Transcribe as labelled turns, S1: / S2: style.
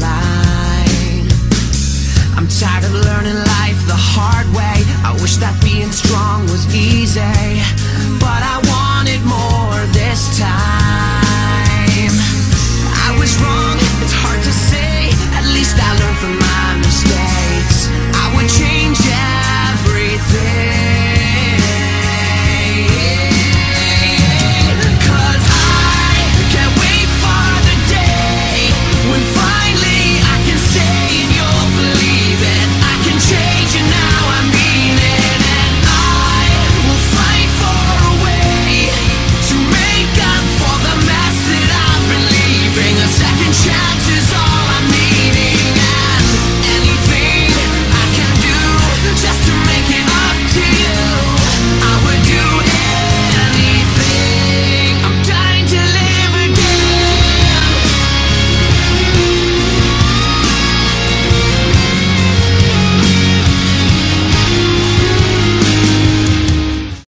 S1: line. I'm tired of learning life the hard way. I wish that being strong was easy.